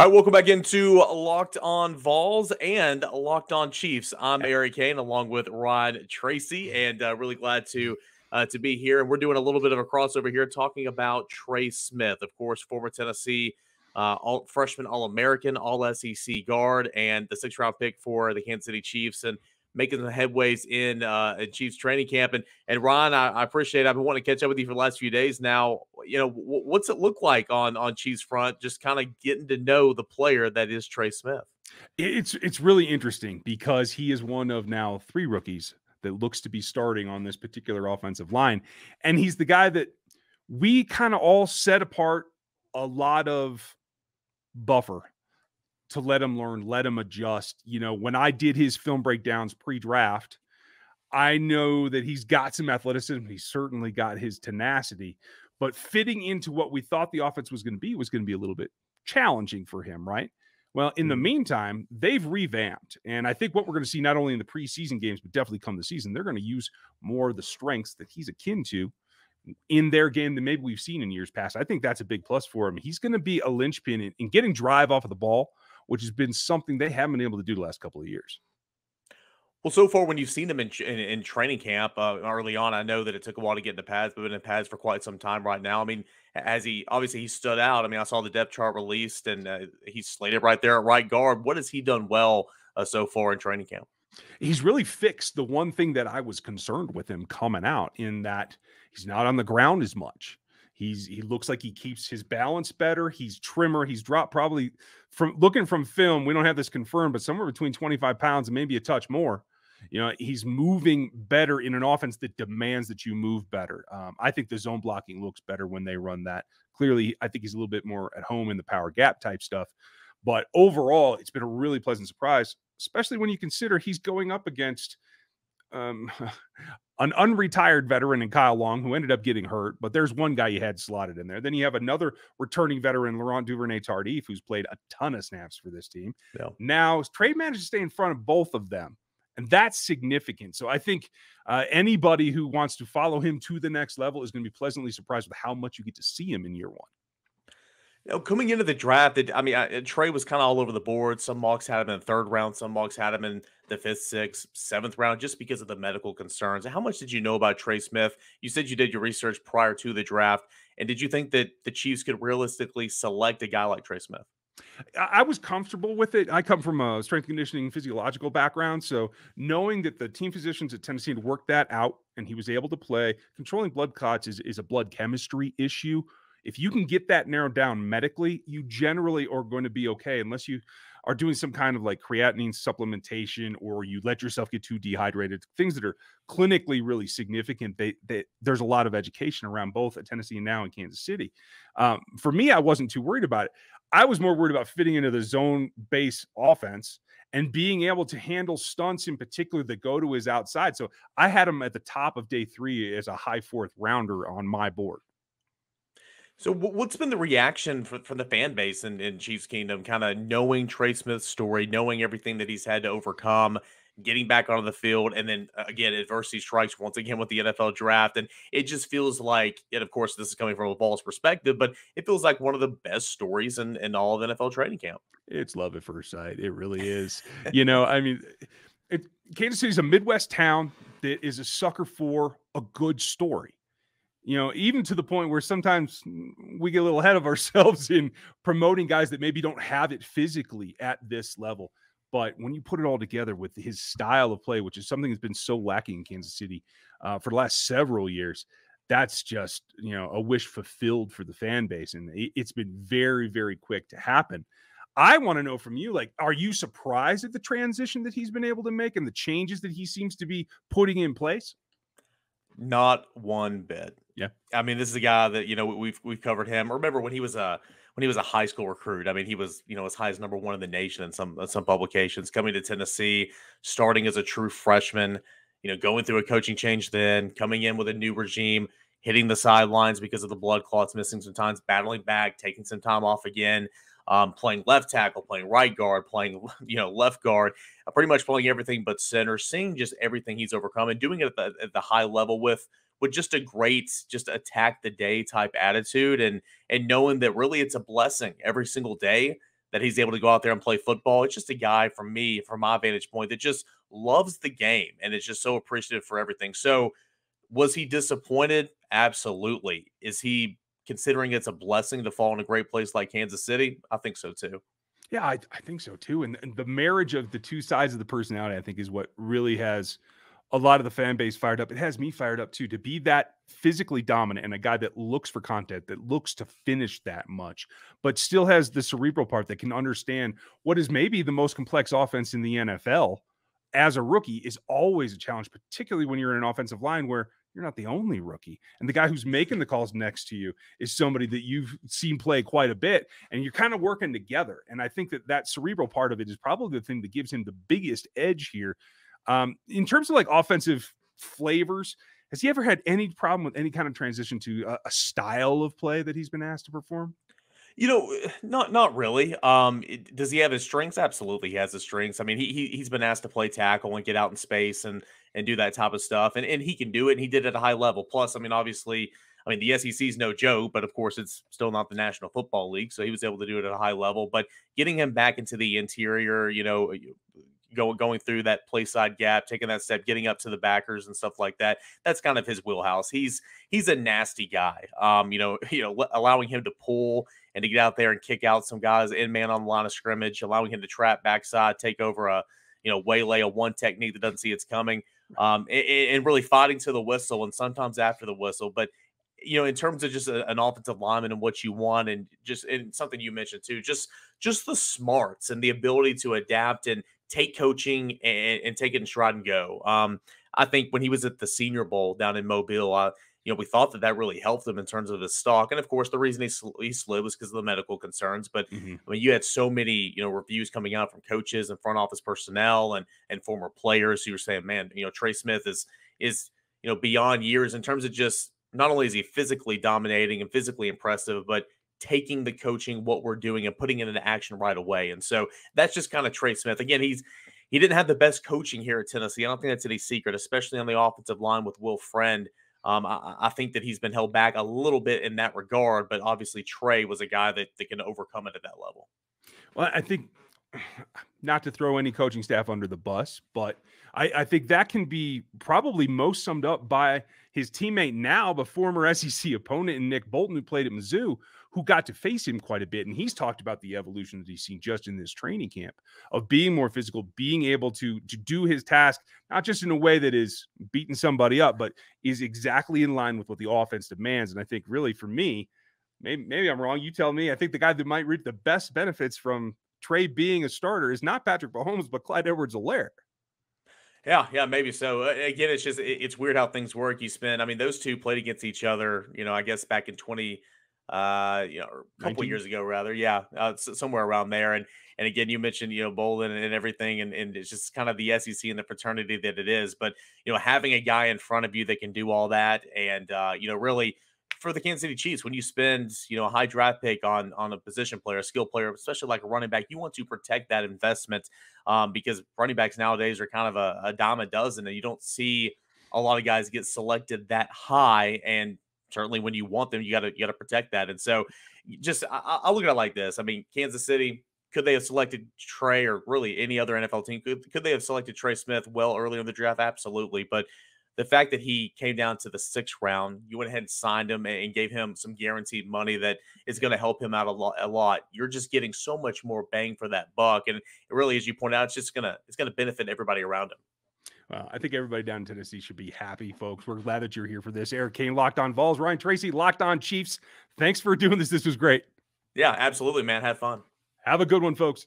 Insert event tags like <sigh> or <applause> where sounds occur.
All right, welcome back into Locked On Vols and Locked On Chiefs. I'm Eric Cain along with Rod Tracy, and uh, really glad to uh, to be here. And we're doing a little bit of a crossover here, talking about Trey Smith, of course, former Tennessee uh, all freshman All American, All SEC guard, and the sixth round pick for the Kansas City Chiefs. And making the headways in uh Chiefs training camp. And and Ron, I, I appreciate it. I've been wanting to catch up with you for the last few days now. You know, w- what's it look like on on Chiefs front? Just kind of getting to know the player that is Trey Smith. It's it's really interesting because he is one of now three rookies that looks to be starting on this particular offensive line. And he's the guy that we kind of all set apart a lot of buffer to let him learn, let him adjust. You know, when I did his film breakdowns pre draft, I know that he's got some athleticism. He's certainly got his tenacity, but fitting into what we thought the offense was going to be was going to be a little bit challenging for him, right? Well, in the mm-hmm. meantime, they've revamped. And I think what we're going to see not only in the preseason games, but definitely come the season, they're going to use more of the strengths that he's akin to in their game than maybe we've seen in years past. I think that's a big plus for him. He's going to be a linchpin in, in getting drive off of the ball which has been something they haven't been able to do the last couple of years. Well, so far when you've seen them in in, in training camp uh, early on, I know that it took a while to get into pads, but been in pads for quite some time right now. I mean, as he obviously he stood out. I mean, I saw the depth chart released, and uh, he's slated right there at right guard. What has he done well uh, so far in training camp? He's really fixed the one thing that I was concerned with him coming out in that he's not on the ground as much. He's he looks like he keeps his balance better. He's trimmer. He's dropped probably from looking from film. We don't have this confirmed, but somewhere between 25 pounds and maybe a touch more. You know, he's moving better in an offense that demands that you move better. Um, I think the zone blocking looks better when they run that. Clearly, I think he's a little bit more at home in the power gap type stuff. But overall, it's been a really pleasant surprise, especially when you consider he's going up against um, <laughs> an unretired veteran in Kyle Long who ended up getting hurt, but there's one guy you had slotted in there. Then you have another returning veteran, Laurent Duvernay Tardif, who's played a ton of snaps for this team. Yeah. Now, Trey managed to stay in front of both of them, and that's significant. So I think uh, anybody who wants to follow him to the next level is going to be pleasantly surprised with how much you get to see him in year one. You know, coming into the draft, it, I mean, I, Trey was kind of all over the board. Some mocks had him in the third round, some mocks had him in the fifth, sixth, seventh round, just because of the medical concerns. How much did you know about Trey Smith? You said you did your research prior to the draft, and did you think that the Chiefs could realistically select a guy like Trey Smith? I was comfortable with it. I come from a strength conditioning physiological background. So knowing that the team physicians at Tennessee had worked that out and he was able to play, controlling blood clots is, is a blood chemistry issue if you can get that narrowed down medically, you generally are going to be okay unless you are doing some kind of like creatinine supplementation or you let yourself get too dehydrated, things that are clinically really significant. They, they there's a lot of education around both at Tennessee and now in Kansas City. Um, for me, I wasn't too worried about it. I was more worried about fitting into the zone base offense and being able to handle stunts in particular that go to his outside. So I had him at the top of day three as a high fourth rounder on my board. So, what's been the reaction from, from the fan base in, in Chiefs Kingdom, kind of knowing Trey Smith's story, knowing everything that he's had to overcome, getting back onto the field, and then uh, again, adversity strikes once again with the NFL draft. And it just feels like, and of course, this is coming from a Vols perspective, but it feels like one of the best stories in, in all of NFL training camp. It's love at first sight. It really is. <laughs> you know, I mean, it, Kansas City is a Midwest town that is a sucker for a good story you know, even to the point where sometimes we get a little ahead of <laughs> ourselves in promoting guys that maybe don't have it physically at this level. But when you put it all together with his style of play, which is something that's been so lacking in Kansas City uh, for the last several years, that's just you know a wish fulfilled for the fan base, and it's been very, very quick to happen. I want to know from you, like, are you surprised at the transition that he's been able to make and the changes that he seems to be putting in place? Not one bit. Yeah. I mean, this is a guy that, you know, we've we've covered him. Remember when he was a when he was a high school recruit. I mean, he was, you know, as high as number one in the nation in some some publications, coming to Tennessee, starting as a true freshman, you know, going through a coaching change then, coming in with a new regime, hitting the sidelines because of the blood clots, missing some times, battling back, taking some time off again um, playing left tackle, playing right guard, playing <laughs> you know left guard, pretty much playing everything but center, seeing just everything he's overcome and doing it at the, at the high level with with just a great just attack the day type attitude and and knowing that really it's a blessing every single day that he's able to go out there and play football. It's just a guy from me, from my vantage point, that just loves the game and is just so appreciative for everything. So, was he disappointed? Absolutely. Is he considering it's a blessing to fall in a great place like Kansas City? I think so too. Yeah, I, I think so too. And, and the marriage of the two sides of the personality, I think, is what really has a lot of the fan base fired up. It has me fired up too to be that physically dominant and a guy that looks for content, that looks to finish that much, but still has the cerebral part that can understand what is maybe the most complex offense in the NFL as a rookie is always a challenge, particularly when you're in an offensive line where you're not the only rookie. And the guy who's making the calls next to you is somebody that you've seen play quite a bit, and you're kind of working together. And I think that that cerebral part of it is probably the thing that gives him the biggest edge here. Um, in terms of like offensive flavors, has he ever had any problem with any kind of transition to a, a style of play that he's been asked to perform? You know, eh, not not really. Um, it- does he have his strengths? Absolutely, he has his strengths. I mean, he, he he's been asked to play tackle and get out in space and and do that type of stuff, and and he can do it. And he did it at a high level. Plus, I mean, obviously, I mean the SEC is no joke, but of course, it's still not the National Football League, so he was able to do it at a high level. But getting him back into the interior, you know, going going through that play side gap, taking that step, getting up to the backers and stuff like that. That's kind of his wheelhouse. He's he's a nasty guy. Um, you know, <laughs> you know, allowing him to pull and to get out there and kick out some guys in man on the line of scrimmage, allowing him to trap backside, take over a you know waylay a one technique that doesn't see it's coming, um, and, and really fighting to the whistle and sometimes after the whistle, but you know, in terms of just a, an offensive lineman and what you want, and just and something you mentioned too, just just the smarts and the ability to adapt and take coaching and, and take it in stride and go. Um, I think when he was at the Senior Bowl down in Mobile, uh, you know, we thought that that really helped him in terms of his stock. And of course, the reason he, sl- he slid was because of the medical concerns. But mm-hmm. I mean, you had so many, you know, reviews coming out from coaches and front office personnel and and former players who were saying, man, you know, Trey Smith is is you know beyond years in terms of just not only is he physically dominating and physically impressive, but taking the coaching, what we're doing, and putting it into action right away. And so that's just kind of Trey Smith. Again, he's he didn't have the best coaching here at Tennessee. I don't think that's any secret, especially on the offensive line with Will Friend. Um, I, I, think that he's been held back a little bit in that regard, but obviously Trey was a guy that, that can overcome it at that level. Well, I think <sighs> not to throw any coaching staff under the bus, but I, I, think that can be probably most summed up by his teammate now, but former <laughs> SEC opponent, and Nick Bolton, who played at Mizzou, who got to face him quite a bit. And he's talked about the evolution that he's seen just in this training camp of being more physical, being able to, to do his task, not just in a way that is beating somebody up, but is exactly in line with what the offense demands. And I think really for me, maybe, maybe I'm wrong. You tell me. I think the guy that might reap the best benefits from Trey being a starter is not Patrick Mahomes, but Clyde Edwards-Helaire. Yeah, yeah, maybe so. Again, it's just it's weird how things work. You spend, I mean, those two played against each other. You know, I guess back in twenty uh, you know, a couple years ago, rather. Yeah, uh, somewhere around there. And and again, you mentioned you know Bolton and everything, and, and it's just kind of the SEC and the fraternity that it is. But you know, having a guy in front of you that can do all that, and uh, you know, really for the Kansas City Chiefs, when you spend you know a high draft pick on on a position player, a skill player, especially like a running back, you want to protect that investment um, because running backs nowadays are kind of a, a dime a dozen, and you don't see a lot of guys get selected that high and certainly when you want them, you got to you got to protect that. And so, just I, I look at it like this. I mean, Kansas City could they have selected Trey or really any other NFL team? Could could they have selected Trey Smith well earlier in the draft? Absolutely, but the fact that he came down to the sixth round, you went ahead and signed him and gave him some guaranteed money that is going to help him out a lot, a lot. You're just getting so much more bang for that buck, and really, as you point out, it's just gonna it's gonna benefit everybody around him. Well, I think everybody down in Tennessee should be happy, folks. We're glad that you're here for this. Eric Cain, Locked On Vols, Ryan Tracy, Locked On Chiefs. Thanks for doing this. This was great. Yeah, absolutely, man. Have fun. Have a good one, folks.